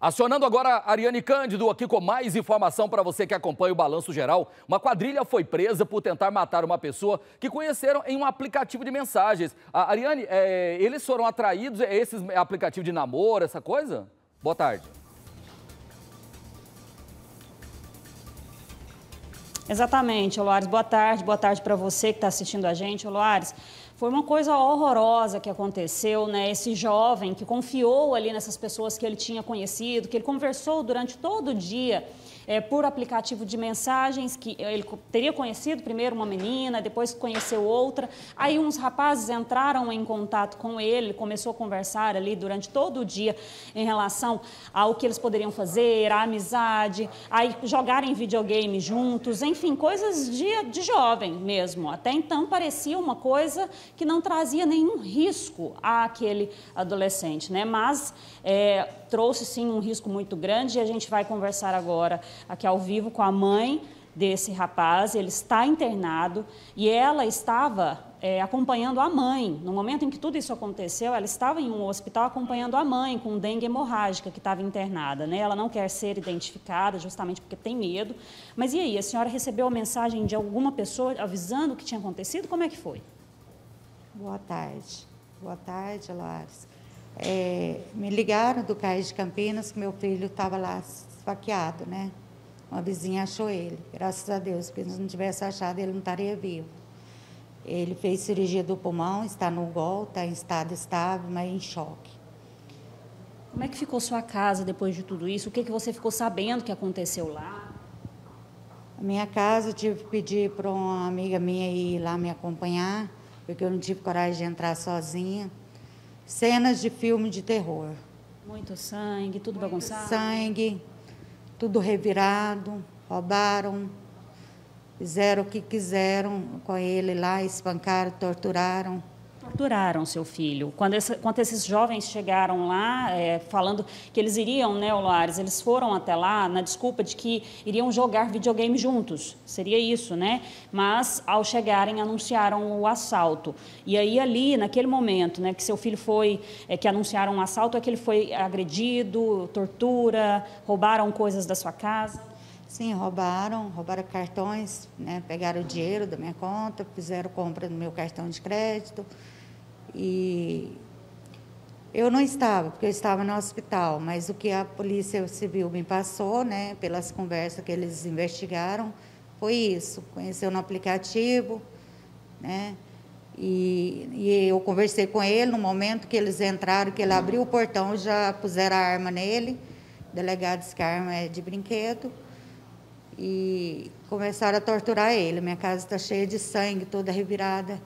Acionando agora Ariane Cândido aqui com mais informação para você que acompanha o Balanço Geral. Uma quadrilha foi presa por tentar matar uma pessoa que conheceram em um aplicativo de mensagens. A Ariane, é, eles foram atraídos, é esses aplicativos de namoro, essa coisa? Boa tarde. Exatamente, Oloares. Boa tarde, boa tarde para você que está assistindo a gente, Oloares. Foi uma coisa horrorosa que aconteceu, né? Esse jovem que confiou ali nessas pessoas que ele tinha conhecido, que ele conversou durante todo o dia é, por aplicativo de mensagens, que ele teria conhecido primeiro uma menina, depois conheceu outra. Aí uns rapazes entraram em contato com ele, começou a conversar ali durante todo o dia em relação ao que eles poderiam fazer, a amizade, aí jogarem videogame juntos, enfim, coisas de, de jovem mesmo. Até então parecia uma coisa que não trazia nenhum risco àquele adolescente, né? Mas é, trouxe sim um risco muito grande e a gente vai conversar agora aqui ao vivo com a mãe desse rapaz. Ele está internado e ela estava é, acompanhando a mãe. No momento em que tudo isso aconteceu, ela estava em um hospital acompanhando a mãe com dengue hemorrágica que estava internada. Né? Ela não quer ser identificada justamente porque tem medo. Mas e aí, a senhora recebeu a mensagem de alguma pessoa avisando o que tinha acontecido? Como é que foi? Boa tarde. Boa tarde, Lares. É, me ligaram do Cais de Campinas que meu filho estava lá esfaqueado, né? Uma vizinha achou ele, graças a Deus, porque se não tivesse achado, ele não estaria vivo. Ele fez cirurgia do pulmão, está no gol, está em estado estável, mas em choque. Como é que ficou sua casa depois de tudo isso? O que, que você ficou sabendo que aconteceu lá? A minha casa, eu tive que pedir para uma amiga minha ir lá me acompanhar, porque eu não tive coragem de entrar sozinha. Cenas de filme de terror. Muito sangue, tudo Muito bagunçado? Sangue, tudo revirado, roubaram, fizeram o que quiseram com ele lá, espancaram, torturaram torturaram seu filho. Quando, esse, quando esses jovens chegaram lá, é, falando que eles iriam, né, Olares, eles foram até lá na desculpa de que iriam jogar videogame juntos, seria isso, né? Mas, ao chegarem, anunciaram o assalto. E aí, ali, naquele momento, né, que seu filho foi, é, que anunciaram um assalto, é que ele foi agredido, tortura, roubaram coisas da sua casa? Sim, roubaram, roubaram cartões, né? pegaram o dinheiro da minha conta, fizeram compra no meu cartão de crédito. E eu não estava, porque eu estava no hospital, mas o que a Polícia Civil me passou, né, pelas conversas que eles investigaram, foi isso. Conheceu no aplicativo, né? E, e, eu conversei com ele no momento que eles entraram, que ele abriu o portão, já puseram a arma nele. O delegado disse que a arma é de brinquedo. E começaram a torturar ele. Minha casa está cheia de sangue, toda revirada.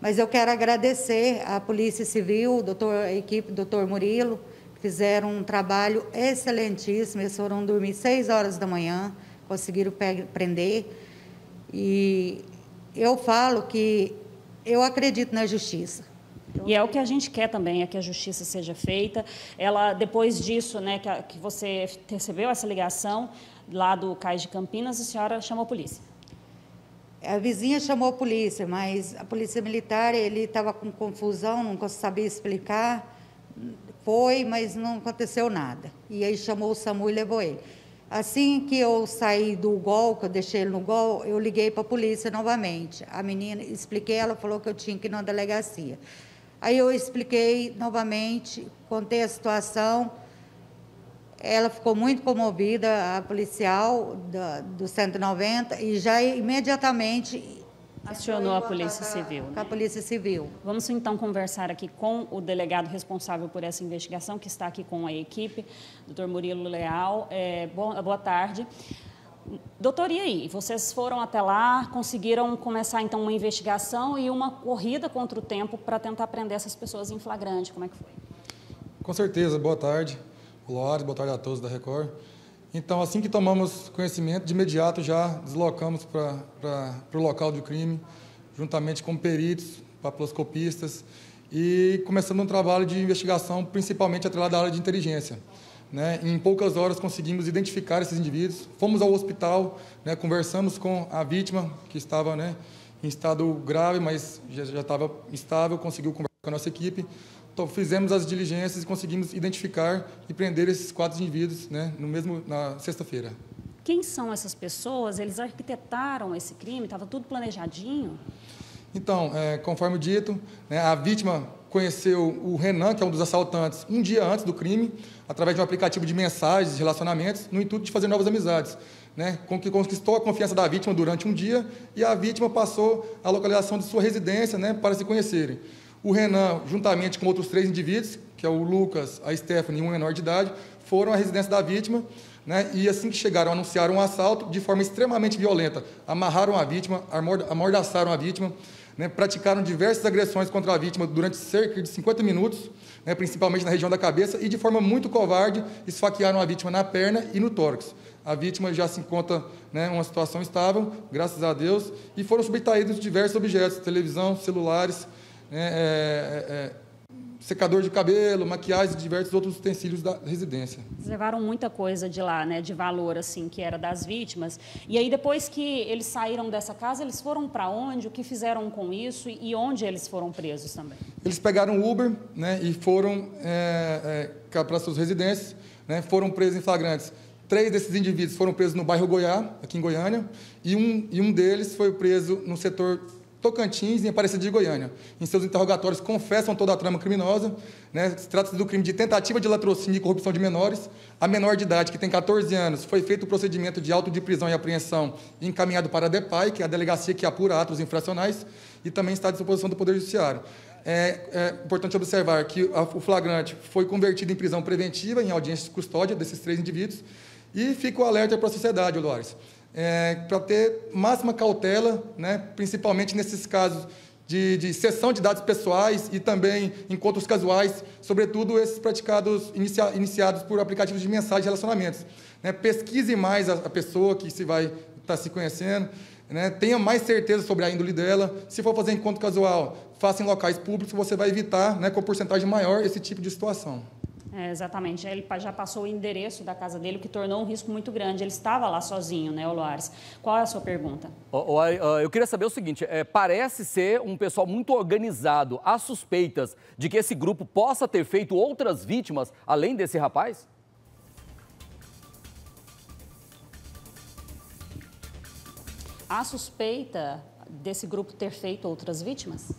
Mas eu quero agradecer à Polícia Civil, doutor, a equipe do doutor Murilo, que fizeram um trabalho excelentíssimo. Eles foram dormir seis horas da manhã, conseguiram prender. E eu falo que eu acredito na justiça. E é o que a gente quer também, é que a justiça seja feita. Ela, depois disso, né, que, a, que você recebeu essa ligação lá do Cais de Campinas, a senhora chamou a polícia. A vizinha chamou a polícia, mas a polícia militar ele estava com confusão, não sabia explicar. Foi, mas não aconteceu nada. E aí chamou o SAMU e levou ele. Assim que eu saí do gol, que eu deixei ele no gol, eu liguei para a polícia novamente. A menina, expliquei, ela falou que eu tinha que ir na delegacia. Aí eu expliquei novamente, contei a situação. Ela ficou muito comovida, a policial do, do 190, e já imediatamente acionou a Polícia Civil. Né? A Polícia Civil. Vamos então conversar aqui com o delegado responsável por essa investigação, que está aqui com a equipe, doutor Murilo Leal. É, boa, boa tarde. Doutor, e aí? Vocês foram até lá, conseguiram começar então uma investigação e uma corrida contra o tempo para tentar prender essas pessoas em flagrante. Como é que foi? Com certeza, boa tarde. Lores, boa tarde a todos da Record. Então, assim que tomamos conhecimento, de imediato já deslocamos para o local do crime, juntamente com peritos, papiloscopistas, e começamos um trabalho de investigação, principalmente atrelado à área de inteligência. Né? Em poucas horas conseguimos identificar esses indivíduos, fomos ao hospital, né? conversamos com a vítima, que estava né, em estado grave, mas já, já estava estável, conseguiu conversar com a nossa equipe, fizemos as diligências e conseguimos identificar e prender esses quatro indivíduos né, no mesmo, na sexta-feira. Quem são essas pessoas? Eles arquitetaram esse crime? Estava tudo planejadinho? Então, é, conforme dito, né, a vítima conheceu o Renan, que é um dos assaltantes, um dia antes do crime, através de um aplicativo de mensagens, relacionamentos, no intuito de fazer novas amizades. Né, que conquistou a confiança da vítima durante um dia e a vítima passou a localização de sua residência né, para se conhecerem. O Renan, juntamente com outros três indivíduos, que é o Lucas, a Stephanie e um menor de idade, foram à residência da vítima né, e assim que chegaram, anunciaram um assalto de forma extremamente violenta. Amarraram a vítima, amordaçaram a vítima, né, praticaram diversas agressões contra a vítima durante cerca de 50 minutos, né, principalmente na região da cabeça, e de forma muito covarde esfaquearam a vítima na perna e no tórax. A vítima já se encontra né, em uma situação estável, graças a Deus, e foram subtraídos diversos objetos, televisão, celulares, é, é, é secador de cabelo, maquiagem e diversos outros utensílios da residência. Eles levaram muita coisa de lá, né, de valor assim, que era das vítimas. E aí depois que eles saíram dessa casa, eles foram para onde? O que fizeram com isso e onde eles foram presos também? Eles pegaram Uber, né, e foram é, é, para suas residências, né, foram presos em flagrantes. Três desses indivíduos foram presos no bairro Goiá, aqui em Goiânia, e um, e um deles foi preso no setor Tocantins, em Aparecida de Goiânia. Em seus interrogatórios, confessam toda a trama criminosa. Né? Trata-se do crime de tentativa de latrocínio e corrupção de menores. A menor de idade, que tem 14 anos, foi feito o procedimento de auto de prisão e apreensão e encaminhado para a DEPAI, que é a delegacia que apura atos infracionais, e também está à disposição do Poder Judiciário. É, é importante observar que a, o flagrante foi convertido em prisão preventiva, em audiência de custódia desses três indivíduos, e fica o alerta para a sociedade, Olores é, para ter máxima cautela, né, principalmente nesses casos de, de de dados pessoais e também encontros casuais, sobretudo esses praticados, inicia, iniciados por aplicativos de mensagem e relacionamentos. Né, pesquise mais a, a pessoa que se vai estar tá se conhecendo, né, tenha mais certeza sobre a índole dela. Se for fazer encontro casual, faça em locais públicos, você vai evitar, né, com porcentagem maior, esse tipo de situação. É, exatamente. Ele já passou o endereço da casa dele, o que tornou um risco muito grande. Ele estava lá sozinho, né, Loares? Qual é a sua pergunta? eu queria saber o seguinte: é, parece ser um pessoal muito organizado. Há suspeitas de que esse grupo possa ter feito outras vítimas além desse rapaz? Há suspeita desse grupo ter feito outras vítimas?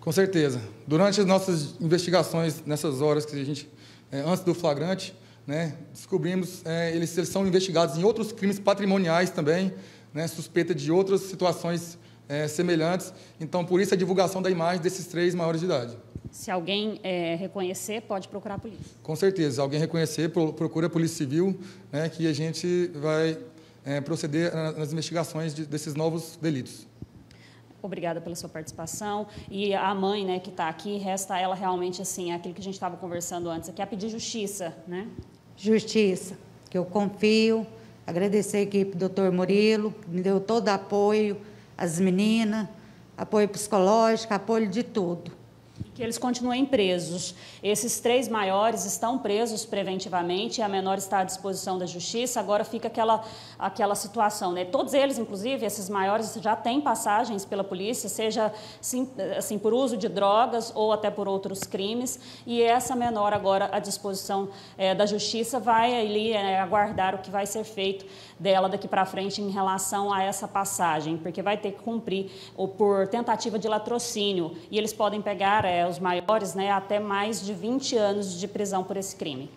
Com certeza. Durante as nossas investigações, nessas horas que a gente é, antes do flagrante, né, descobrimos é, eles, eles são investigados em outros crimes patrimoniais também, né, suspeita de outras situações é, semelhantes. Então, por isso a divulgação da imagem desses três maiores de idade. Se alguém é, reconhecer, pode procurar a polícia. Com certeza. Se alguém reconhecer, procura a Polícia Civil, né, que a gente vai é, proceder nas investigações de, desses novos delitos. Obrigada pela sua participação. E a mãe, né, que está aqui, resta ela realmente assim, aquilo que a gente estava conversando antes, aqui é pedir justiça, né? Justiça, que eu confio. Agradecer a equipe do doutor Murilo, que me deu todo apoio, as meninas, apoio psicológico, apoio de tudo que eles continuem presos. Esses três maiores estão presos preventivamente, a menor está à disposição da justiça. Agora fica aquela, aquela situação, né? Todos eles, inclusive, esses maiores, já têm passagens pela polícia, seja assim, assim, por uso de drogas ou até por outros crimes. E essa menor, agora à disposição é, da justiça, vai ali é, aguardar o que vai ser feito dela daqui para frente em relação a essa passagem, porque vai ter que cumprir ou por tentativa de latrocínio. E eles podem pegar é, os maiores né, até mais de 20 anos de prisão por esse crime.